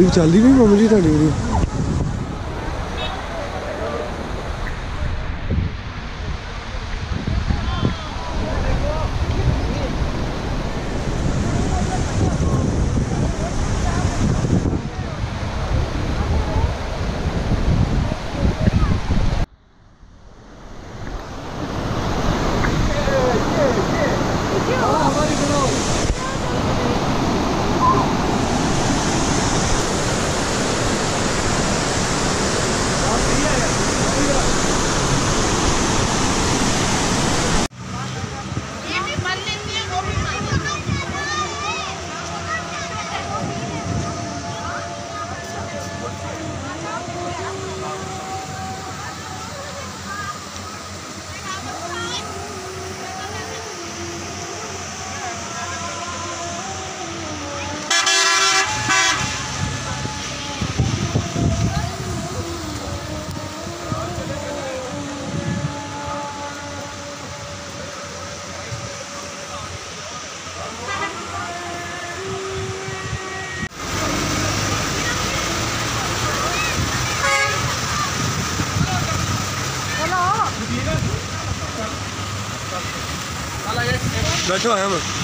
ਕਲੀਪ ਚੱਲਦੀ ਨਹੀਂ ਮੰਮੀ ਜੀ ਤੁਹਾਡੀ ਵੀਡੀਓ Nós choramos.